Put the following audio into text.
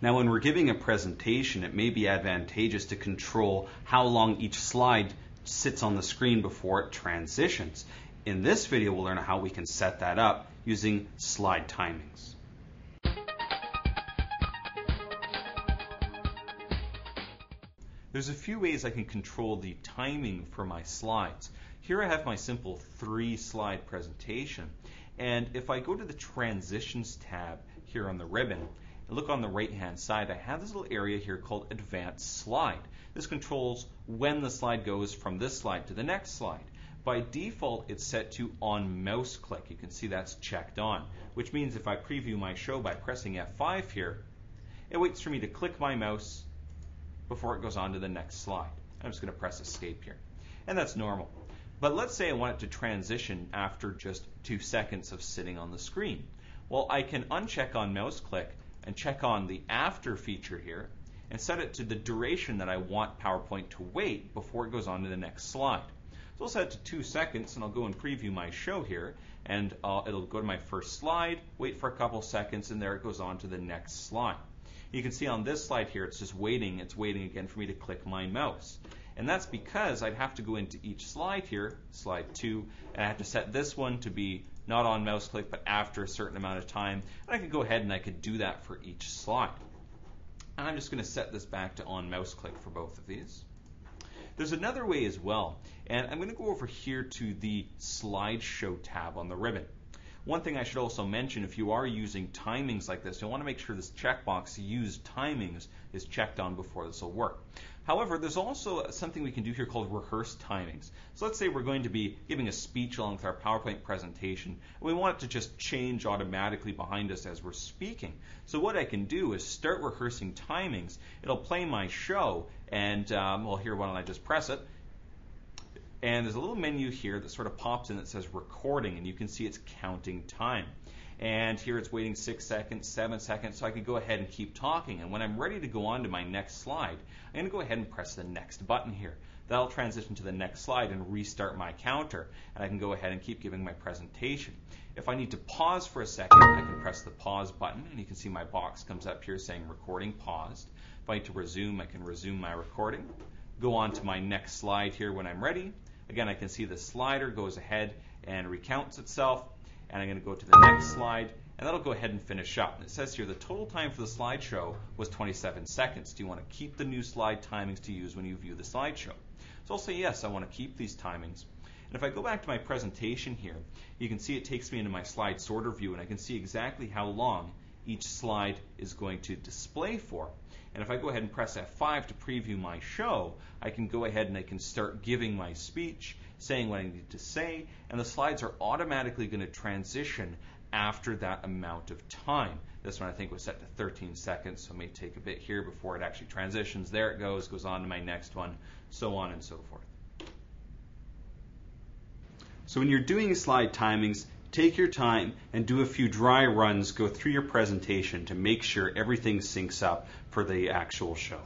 Now when we're giving a presentation, it may be advantageous to control how long each slide sits on the screen before it transitions. In this video, we'll learn how we can set that up using slide timings. There's a few ways I can control the timing for my slides. Here I have my simple three slide presentation. And if I go to the transitions tab here on the ribbon, look on the right hand side, I have this little area here called advanced slide. This controls when the slide goes from this slide to the next slide. By default, it's set to on mouse click. You can see that's checked on, which means if I preview my show by pressing F5 here, it waits for me to click my mouse before it goes on to the next slide. I'm just going to press escape here. And that's normal. But let's say I want it to transition after just two seconds of sitting on the screen. Well, I can uncheck on mouse click and check on the after feature here and set it to the duration that I want PowerPoint to wait before it goes on to the next slide. So I'll set it to two seconds and I'll go and preview my show here and uh, it'll go to my first slide, wait for a couple seconds, and there it goes on to the next slide. You can see on this slide here, it's just waiting. It's waiting again for me to click my mouse. And that's because I'd have to go into each slide here, slide two, and I have to set this one to be not on mouse click, but after a certain amount of time. And I could go ahead and I could do that for each slide. And I'm just going to set this back to on mouse click for both of these. There's another way as well, and I'm going to go over here to the slideshow tab on the ribbon. One thing I should also mention, if you are using timings like this, you'll want to make sure this checkbox use timings is checked on before this will work. However, there's also something we can do here called rehearse timings. So let's say we're going to be giving a speech along with our PowerPoint presentation, and we want it to just change automatically behind us as we're speaking. So what I can do is start rehearsing timings. It'll play my show, and um, well, here, why don't I just press it? And there's a little menu here that sort of pops in that says recording, and you can see it's counting time. And here it's waiting six seconds, seven seconds, so I can go ahead and keep talking. And when I'm ready to go on to my next slide, I'm going to go ahead and press the next button here. That'll transition to the next slide and restart my counter, and I can go ahead and keep giving my presentation. If I need to pause for a second, I can press the pause button, and you can see my box comes up here saying recording paused. If I need to resume, I can resume my recording. Go on to my next slide here when I'm ready, Again, I can see the slider goes ahead and recounts itself. And I'm going to go to the next slide, and that'll go ahead and finish up. And it says here the total time for the slideshow was 27 seconds. Do you want to keep the new slide timings to use when you view the slideshow? So I'll say yes, I want to keep these timings. And if I go back to my presentation here, you can see it takes me into my slide sorter view, and I can see exactly how long each slide is going to display for. And if I go ahead and press F5 to preview my show, I can go ahead and I can start giving my speech, saying what I need to say, and the slides are automatically going to transition after that amount of time. This one I think was set to 13 seconds, so it may take a bit here before it actually transitions. There it goes, goes on to my next one, so on and so forth. So when you're doing slide timings, take your time and do a few dry runs, go through your presentation to make sure everything syncs up for the actual show.